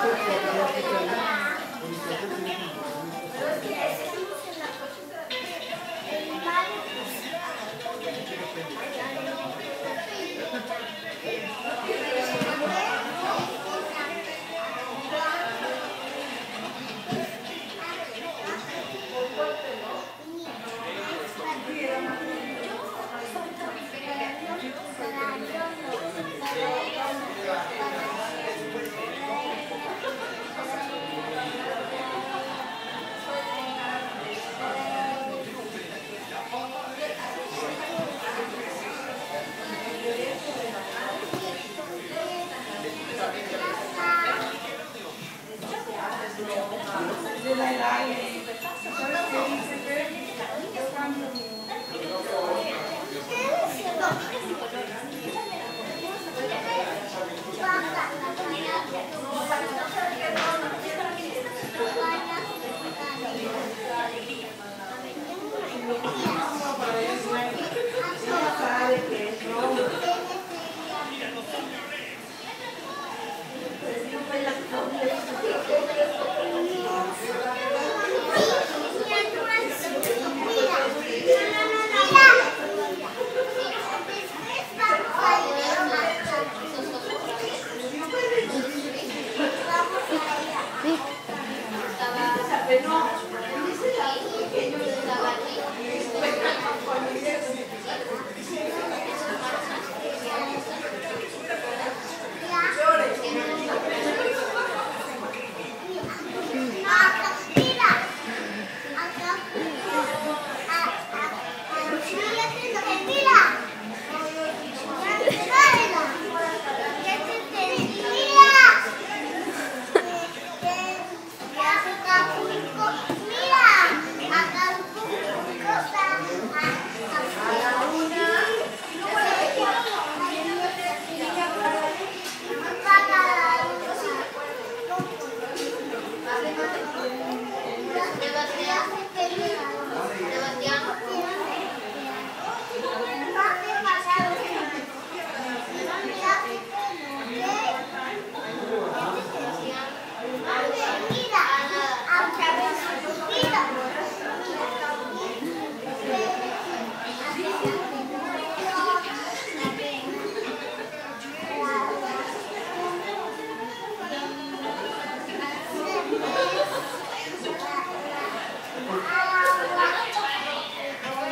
Thank you. I like it.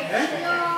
Yeah.